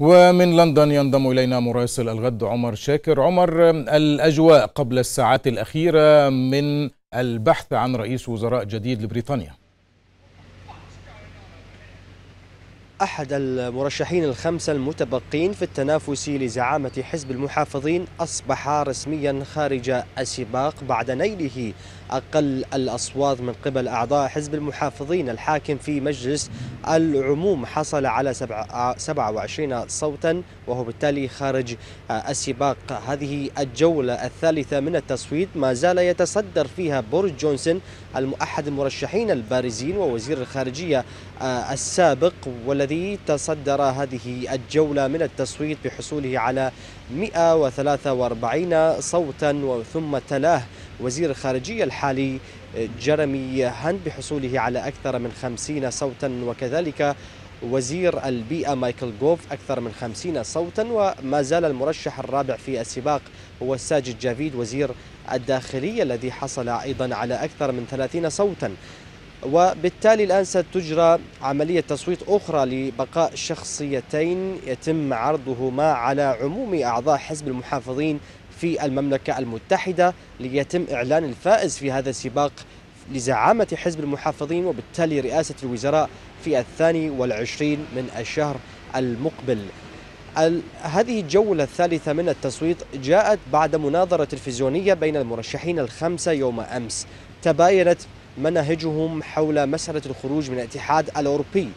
ومن لندن ينضم إلينا مراسل الغد عمر شاكر. عمر الأجواء قبل الساعات الأخيرة من البحث عن رئيس وزراء جديد لبريطانيا. أحد المرشحين الخمسة المتبقين في التنافس لزعامة حزب المحافظين أصبح رسميا خارج السباق بعد نيله أقل الأصوات من قبل أعضاء حزب المحافظين. الحاكم في مجلس العموم حصل على 27 صوتا وهو بالتالي خارج السباق. هذه الجولة الثالثة من التصويت ما زال يتصدر فيها بوريس جونسون أحد المرشحين البارزين ووزير الخارجية السابق والذي تصدر هذه الجولة من التصويت بحصوله على 143 صوتا ثم تلاه وزير الخارجية الحالي جيريمي هانت بحصوله على أكثر من 50 صوتا وكذلك وزير البيئة مايكل جوف أكثر من 50 صوتا وما زال المرشح الرابع في السباق هو الساجد جافيد وزير الداخلية الذي حصل أيضا على أكثر من 30 صوتا. وبالتالي الآن ستجرى عملية تصويت أخرى لبقاء شخصيتين يتم عرضهما على عموم أعضاء حزب المحافظين في المملكة المتحدة ليتم إعلان الفائز في هذا السباق لزعامة حزب المحافظين وبالتالي رئاسة الوزراء في الثاني والعشرين من الشهر المقبل. هذه الجولة الثالثة من التصويت جاءت بعد مناظرة تلفزيونية بين المرشحين الخمسة يوم أمس. تباينت مناهجهم حول مسألة الخروج من الاتحاد الأوروبي.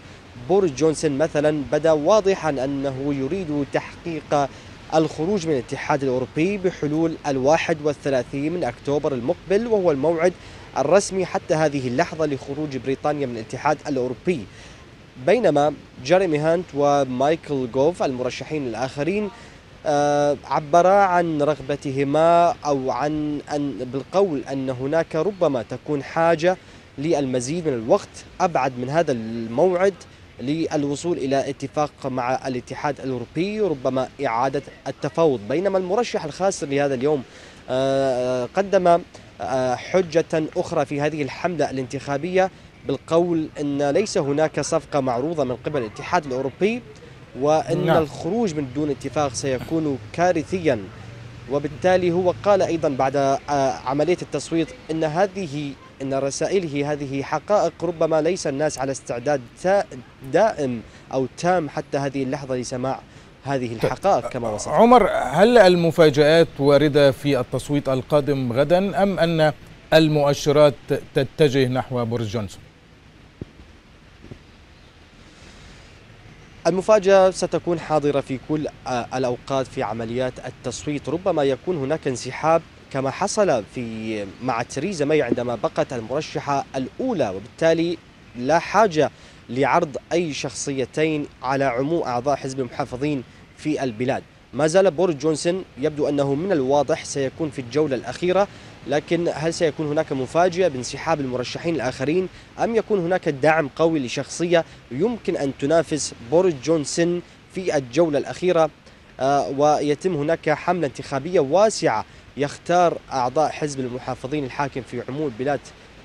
بوريس جونسون مثلا بدا واضحا أنه يريد تحقيق الخروج من الاتحاد الأوروبي بحلول الواحد والثلاثين من أكتوبر المقبل وهو الموعد الرسمي حتى هذه اللحظة لخروج بريطانيا من الاتحاد الأوروبي. بينما جيريمي هانت ومايكل جوف المرشحين الآخرين عبرا عن رغبتهما أو عن أن بالقول أن هناك ربما تكون حاجة للمزيد من الوقت أبعد من هذا الموعد للوصول إلى اتفاق مع الاتحاد الأوروبي ربما إعادة التفاوض. بينما المرشح الخاسر لهذا اليوم آه، قدم آه، حجة أخرى في هذه الحملة الانتخابية بالقول أن ليس هناك صفقة معروضة من قبل الاتحاد الأوروبي وأن نعم. الخروج من دون اتفاق سيكون كارثيا. وبالتالي هو قال أيضا بعد آه، عملية التصويت أن هذه أن رسائله هذه حقائق ربما ليس الناس على استعداد دائم أو تام حتى هذه اللحظة لسماع هذه طيب، الحقائق كما وصف. عمر هل المفاجآت واردة في التصويت القادم غدا أم أن المؤشرات تتجه نحو بوريس جونسون؟ المفاجأة ستكون حاضرة في كل الأوقات في عمليات التصويت. ربما يكون هناك انسحاب كما حصل في مع تريزا ماي عندما بقت المرشحة الأولى وبالتالي لا حاجة لعرض أي شخصيتين على عموم أعضاء حزب المحافظين في البلاد. ما زال بوريس جونسون يبدو أنه من الواضح سيكون في الجولة الأخيرة. لكن هل سيكون هناك مفاجأة بانسحاب المرشحين الآخرين؟ أم يكون هناك دعم قوي لشخصية يمكن أن تنافس بوريس جونسون في الجولة الأخيرة؟ آه، ويتم هناك حملة انتخابية واسعة يختار أعضاء حزب المحافظين الحاكم في عموم البلاد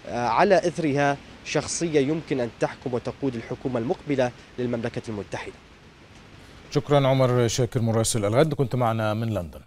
آه، على إثرها شخصية يمكن أن تحكم وتقود الحكومة المقبلة للمملكة المتحدة. شكرا عمر شاكر مراسل الغد كنت معنا من لندن.